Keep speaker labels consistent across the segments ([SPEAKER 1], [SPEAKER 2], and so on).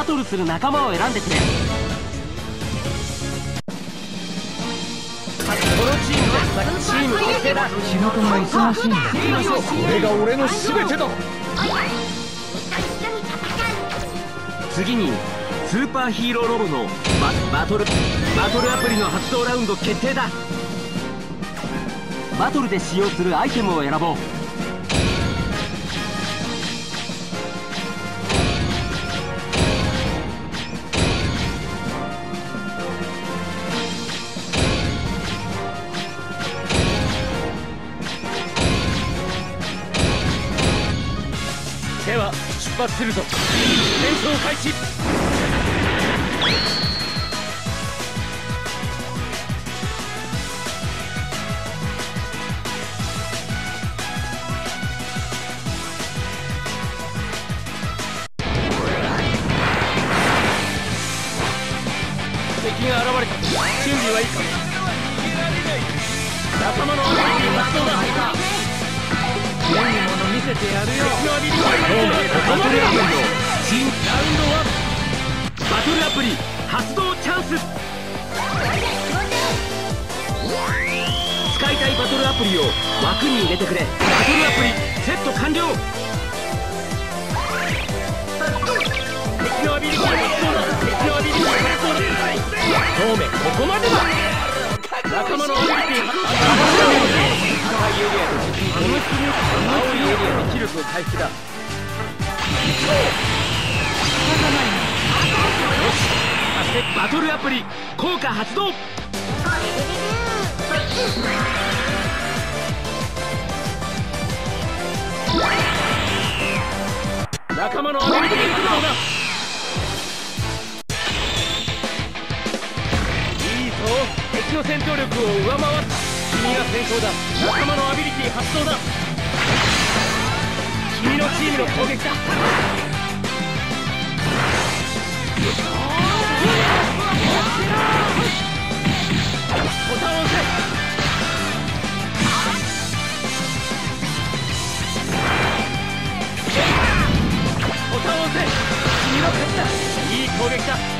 [SPEAKER 1] バトルする仲間を選んでくれ。このチームでチーム結成だ
[SPEAKER 2] 仕事も忙しいんだ。
[SPEAKER 3] これが俺の全てだ。
[SPEAKER 1] 次にスーパーヒーローロボのババトルバトルアプリの発動ラウンド決定だ。バトルで使用するアイテムを選ぼう。バッセル
[SPEAKER 3] ト連勝開始。先行だ。仲間のアビリティ発動だ。君のチームの攻撃だ。いい攻撃だ。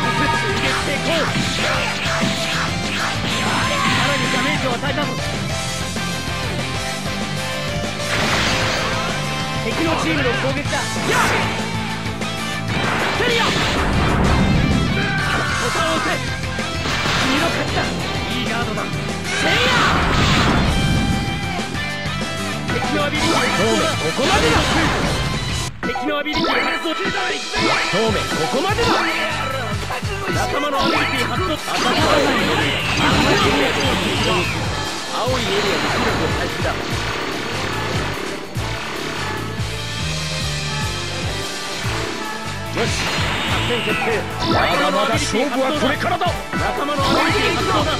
[SPEAKER 3] 撃こうさらにダメージを与えたぞ敵のチームの攻撃だやセリアボタンを押せ君の勝ちだいいガードだセリア敵のアビリティ発動だここまでだ敵のアビリティ発動そうめんここまでだ。仲間のアビリティ発動赤いエリア青いエリアに視力を回復だよし作戦決定まだまだ勝負はこれからだ。仲間のアビリティ発動だ。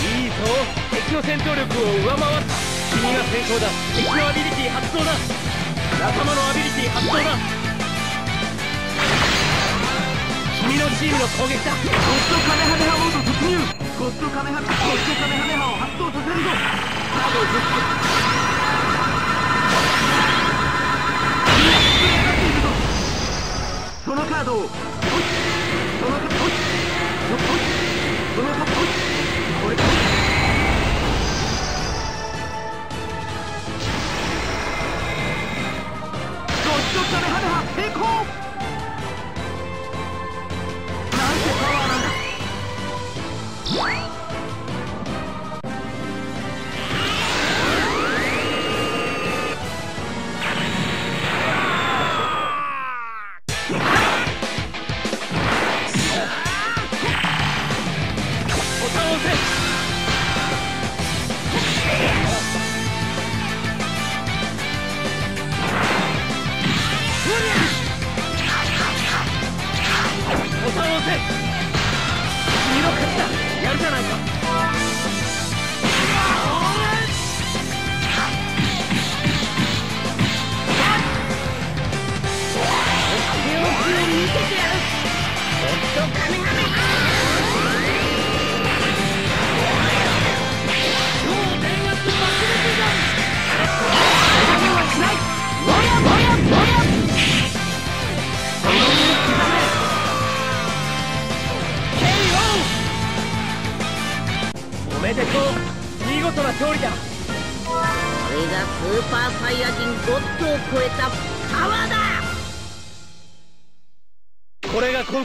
[SPEAKER 3] いいぞ敵の戦闘力を上回った君が先行だ。敵のアビリティ発動だ。仲間のアビリティ発動だ君のチームの攻撃だ。
[SPEAKER 1] ゴッドカメハメハモード突入。ゴッドカメハゴッドカメハメハを発動させるぞ。カードを振ってそのカードをそのカードポイッポイッそのカードポハ成功。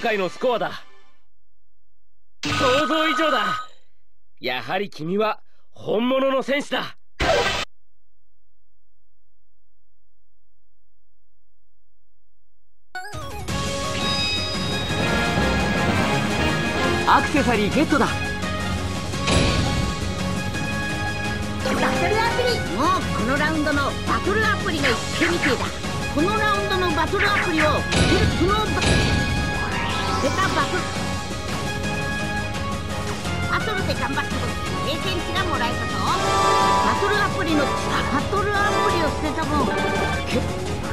[SPEAKER 3] 回のスコアだ。想像以上だ。やはり君は本物の戦士だ。
[SPEAKER 1] アクセサリーゲットだ。
[SPEAKER 4] バトルアプリ。もうこのラウンドのバトルアプリの一手みてえだこのラウンドのバトルアプリをこのバ出たバトルバトルで頑張った分経験値がもらえたぞバトルアプリのバトルアプリを捨てた分け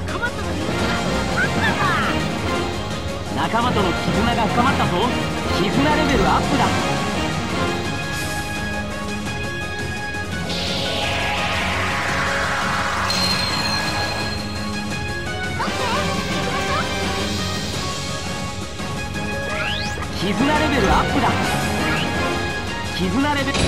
[SPEAKER 4] 仲間との絆が深まったさ
[SPEAKER 1] 仲間との絆が深まったぞ絆レベルアップだ絆レベルアップだ。絆レベル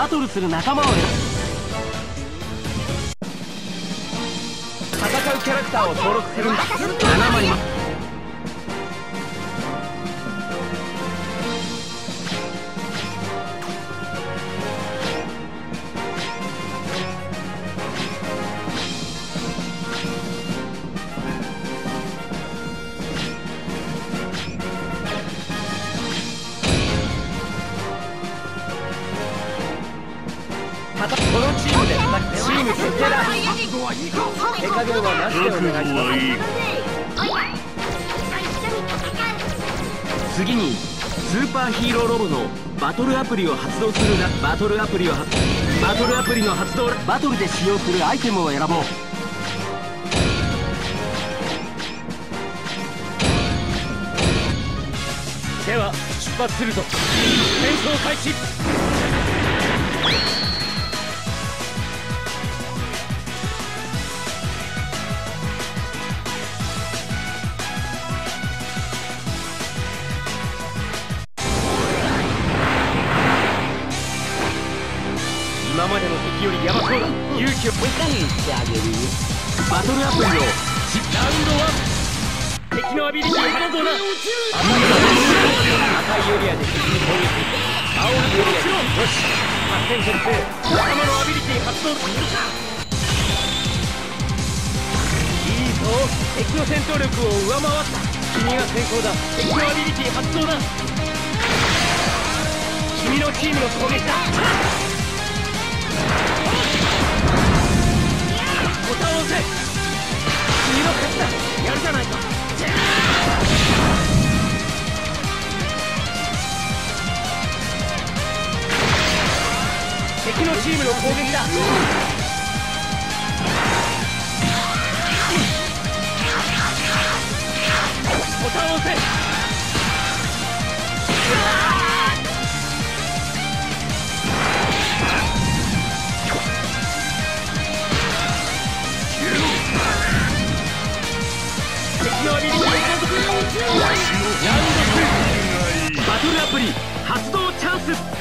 [SPEAKER 3] バトルする仲間を戦うキャラクターを登録するんだ。7枚はなしでお願い次にスーパーヒーローロボのバトルアプリを発動するなバトルアプリを発バトルアプリの発動バトルで使用するアイテムを選ぼうでは出発するぞ。戦争開始。発展決定仲間のアビリティ発動いいぞ。敵の戦闘力を上回った。君が先行だ。敵のアビリティ発動だ。君のチームの攻撃だ。ボタンを押せ君の勝ちだ。やるじゃないか。敵のチームの攻撃だ。ボタンを押せ。敵のアビリティラウンド2バトルアプリ発動チャンス。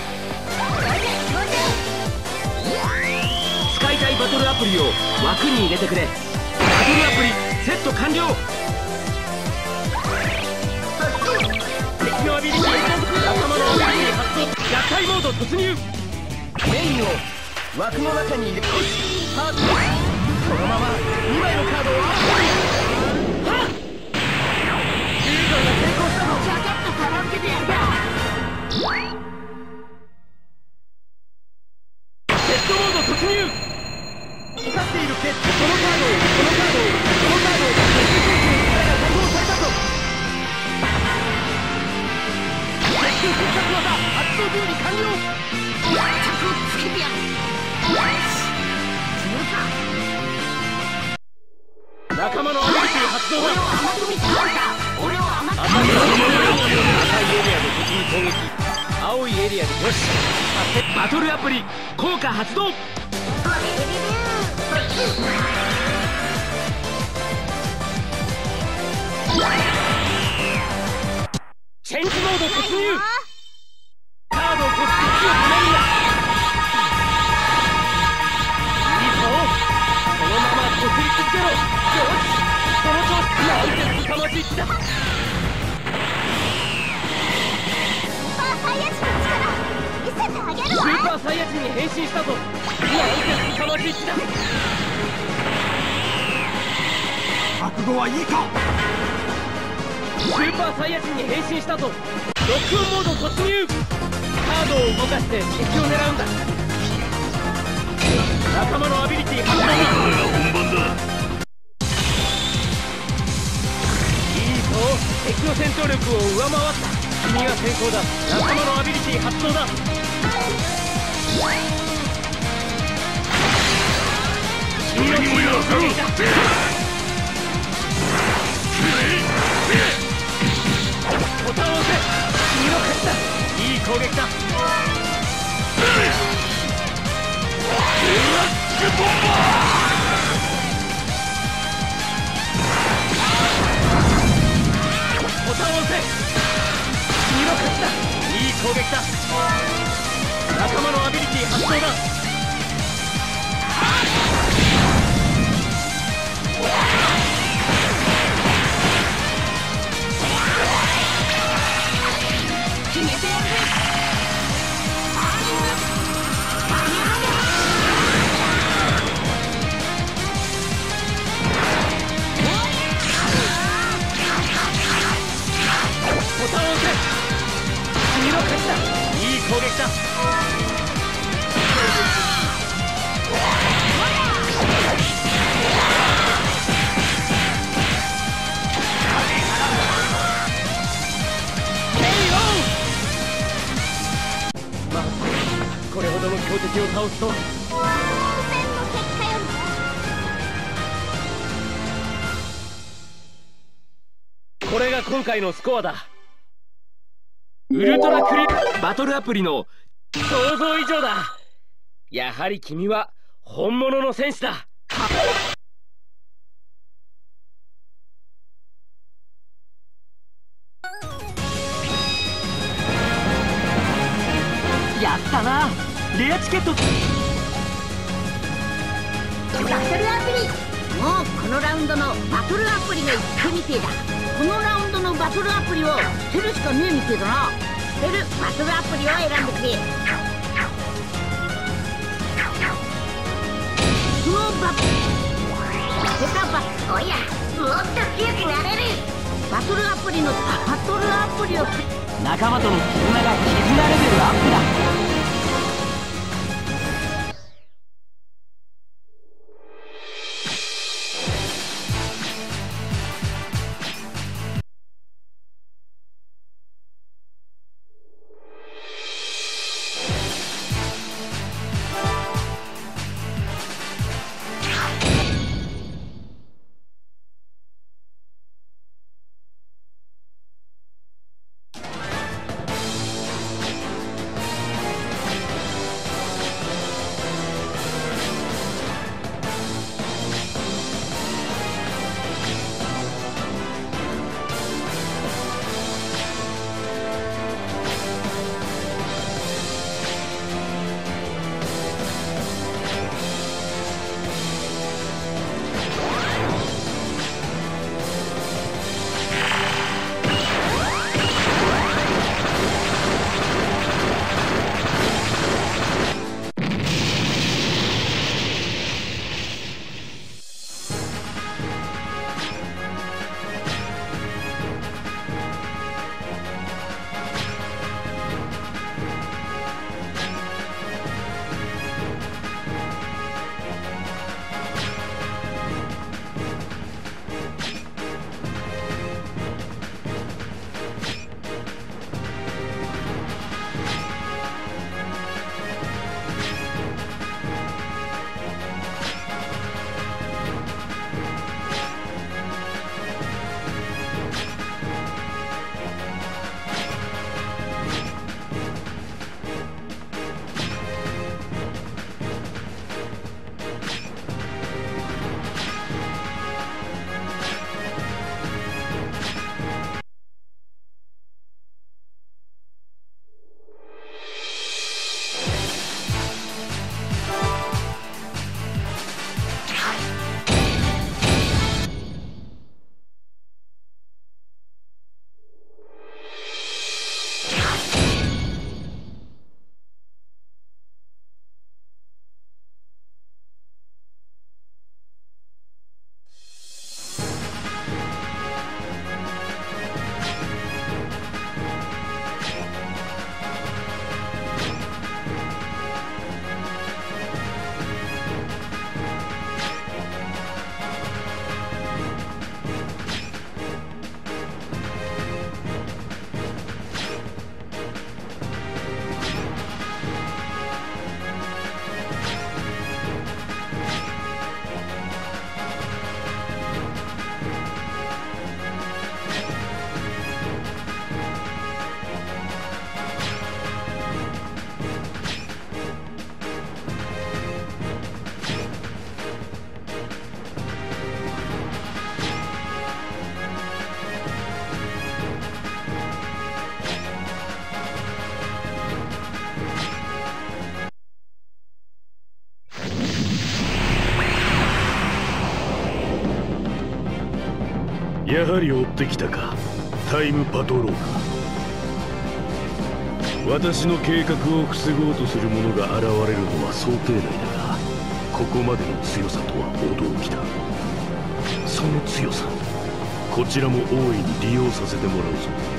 [SPEAKER 3] プリを枠に入れてくれ。バトルアプリセット完了。敵のアビリティ仲間のアビリティ発動モード突入。メインを枠の中に入れスタート。このまま2枚のカードをはっユーザーが成功したぞ
[SPEAKER 4] ちゃちゃっと片付けてやるか
[SPEAKER 3] 光っているケこのカードをこのカードをこのカードを敵選手に力が解放されたぞ敵必殺技発動準備完了
[SPEAKER 4] 着をつけてやるよし決めるか
[SPEAKER 3] 仲間のアビリティ発動だ
[SPEAKER 4] 甘く見てあんた俺を甘く
[SPEAKER 3] 赤いエリアで敵に攻撃青いエリアでよしバトルアプリ効果発動チェンジモード突入。カードをこっち敵を止めるんだいいぞ。このままこすり続けろよしその調子なんて凄まじい気だスーパーサイヤ人に変身したぞ。なんて凄まじい気だ
[SPEAKER 1] 覚悟はいいか？
[SPEAKER 3] スーパーサイヤ人に変身したぞロックオンモード突入。カードを動かして敵を狙うんだ。仲間のアビリティ発動だ。
[SPEAKER 1] 本番だ。
[SPEAKER 3] いいぞ。敵の戦闘力を上回った。君が先行だ。仲間のアビリティ発動だ。君のチームの攻撃だボタンを押せ。君の勝ちだいい攻撃だボタンを押せ君の勝ちだ。いい攻撃だ。仲間のアビリティ発動だ。回のスコアだ。ウルトラクリバトルアプリの想像以上だ。やはり君は本物の戦士だ。
[SPEAKER 2] やったな。レアチケット。
[SPEAKER 4] バトルアプリ。もうこのラウンドのバトルアプリが一回みてえだこのラウンドのバトルアプリを捨てるしかねえみてえだな。捨てるバトルアプリを選んでくれ。そのバ捨てたバおやもっと強くなれる。バトルアプリのバトルアプリを
[SPEAKER 2] 仲間との絆が絆レベルアップだ
[SPEAKER 5] やはり追ってきたか。タイムパトロール。私の計画を防ごうとする者が現れるのは想定内だがここまでの強さとは驚きだ。その強さこちらも大いに利用させてもらうぞ。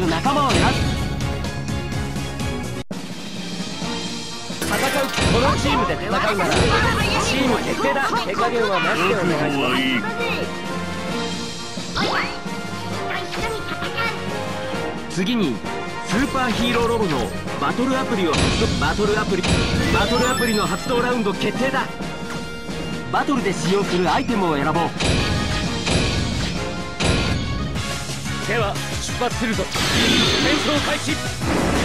[SPEAKER 3] る仲間を選ぶ戦うこのチームで戦うならチーム決定だ手加減はなしでお願いします次にスーパーヒーローロボのバトルアプリをバトルアプリバトルアプリの発動ラウンド決定だ。バトルで使用するアイテムを選ぼう。では出発するぞ。戦争開始。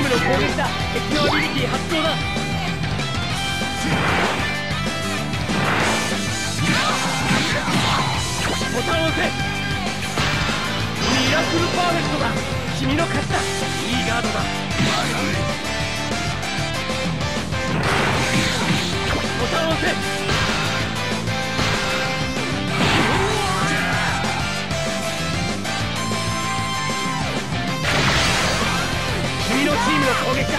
[SPEAKER 3] ームの攻撃だ。敵のアビリティ発動だ。ボタンを押せ。ミラクルパーフェクトだ。君の勝ちだいいガードだ。ボタンを押せ。チームの攻撃だ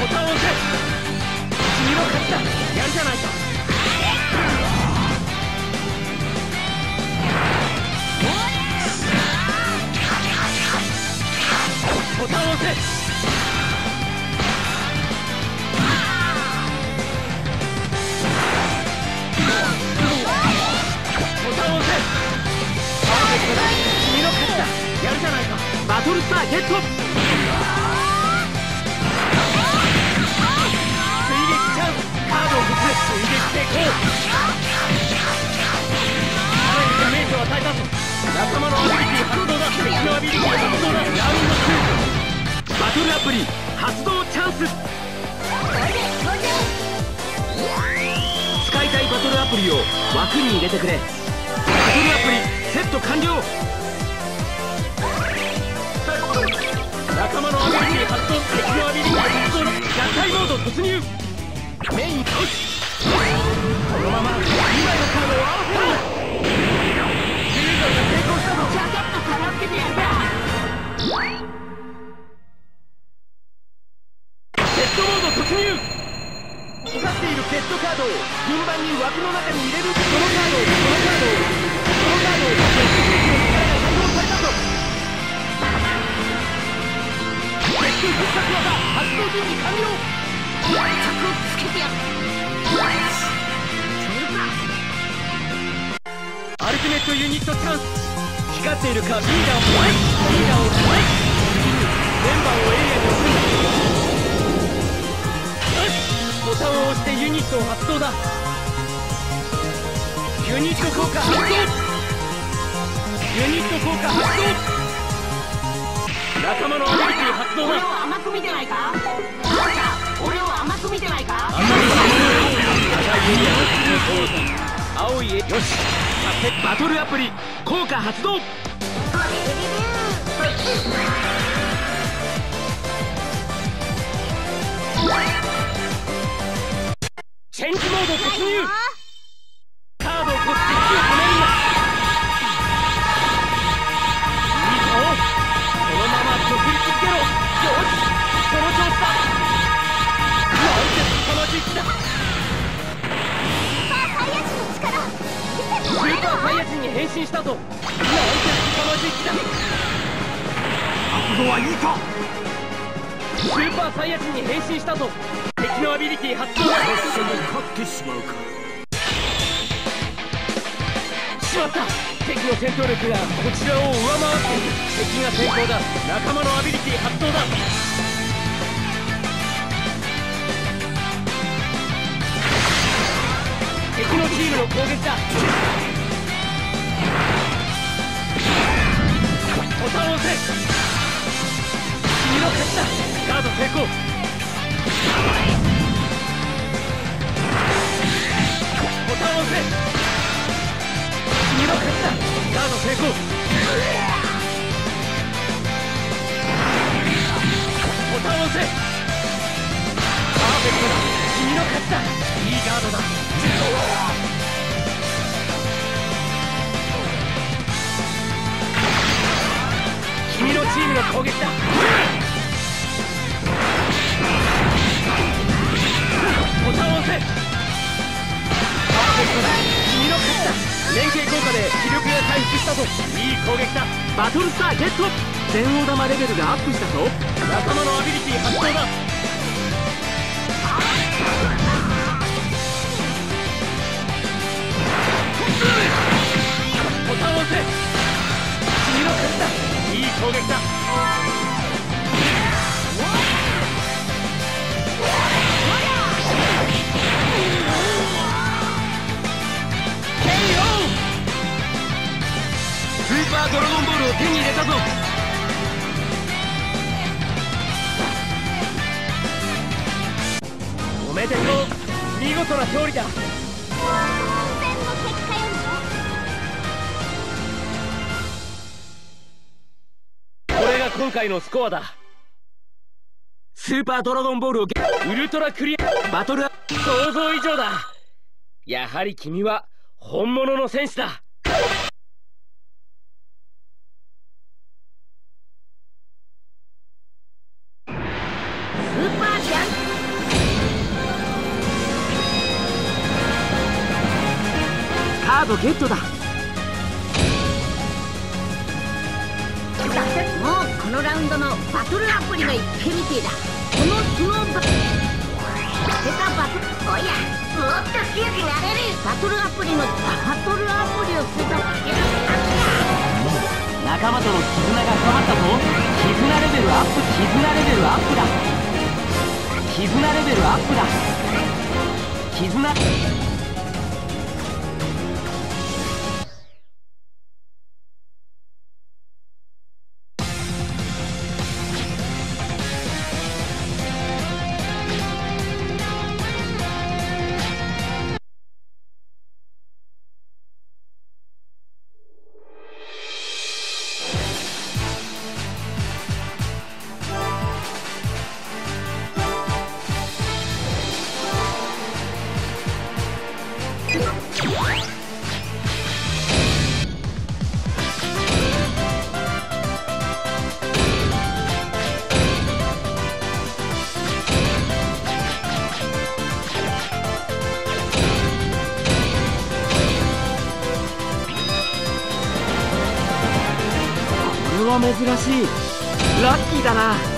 [SPEAKER 3] ボタンを押せターフェクトだだやるじゃないか。バトルスターゲット。追撃チャンスカードを振って追撃成功さらにダメージを与えたぞ。仲間のアビリティ発動だ敵のアビリティ発動だラウンド2バトルアプリ発動チャンス。使いたいバトルアプリを枠に入れてくれ。バトルアプリセット完了。突入。メインよしこのまま今のカードを。合わせろフュージョンが成功したぞ
[SPEAKER 4] ジャケット片付けてやるか
[SPEAKER 3] ペットモード突入。光っているペットカードを順番に枠の中に入。れるそのカードをそのカードをそのカードをペット兵器の力が解放されたぞペット必殺技発動準備完了アルティメットユニットチャンス光っているかリーダーを前リーダーを前メンバーをエリアに送るボタンを押してユニットを発動だユニット効果発動ユニット効果発動仲間のアビリティ発動
[SPEAKER 4] 俺を
[SPEAKER 3] だ
[SPEAKER 4] 甘く見てないか？見てないか？
[SPEAKER 3] 赤いエリアの青いエよし。バトルアプリ効果発動。チェンジモード突入。変身したぞ。なんて凄まじい気だ。
[SPEAKER 1] 覚悟はいいか。
[SPEAKER 3] スーパーサイヤ人に変身したぞ。敵のアビリティ発動だ。
[SPEAKER 5] 勝ってしまうか。
[SPEAKER 3] しまった。敵の戦闘力がこちらを上回っている。敵が先行だ。仲間のアビリティ発動だ。敵のチームの攻撃だボタンを押せ。君の勝ちだ。ガード成功ボタンを押せ君の勝ちだ。ガード成功ボタンを押せパーフェクトだ。君の勝ちだ。いいガードだ。君のチームの攻撃だ。ボタンを押せ。パーフェクトだ。君の勝ちだ連携効果で気力が回復したぞ。いい攻撃だ。
[SPEAKER 1] バトルスターゲット。全王玉レベルがアップしたぞ。
[SPEAKER 3] 仲間のアビリティ発動だ。ボタンを押せ。攻撃だ。
[SPEAKER 6] スーパードラゴンボールを手に入れたぞ。
[SPEAKER 3] おめでとう。見事な勝利だ。今回のスコアだ。
[SPEAKER 1] スーパードラゴンボールをゲ
[SPEAKER 3] ウルトラクリア。
[SPEAKER 1] バトル
[SPEAKER 3] 想像以上だ。やはり君は本物の戦士だ。
[SPEAKER 1] カードゲットだ。
[SPEAKER 4] ンドのバトルアプリの一点みてえだこのスノーバ出たバトルおやもっと強くなれるバトルアプリのバトルアプリを捨てたわけだ。
[SPEAKER 1] 仲間との絆が深まったぞ。絆レベルアップ絆レベルアップだ。絆レベルアップだ。絆。珍しい。ラッキーだな。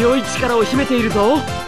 [SPEAKER 1] 強い力を秘めているぞ。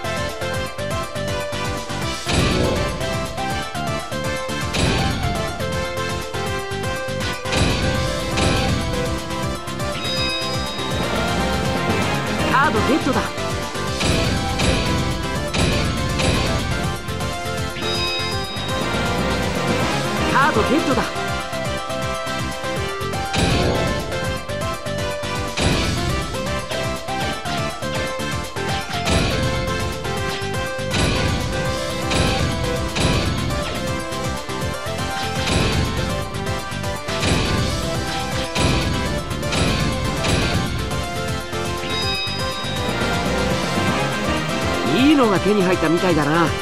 [SPEAKER 1] 手に入ったみたいだな。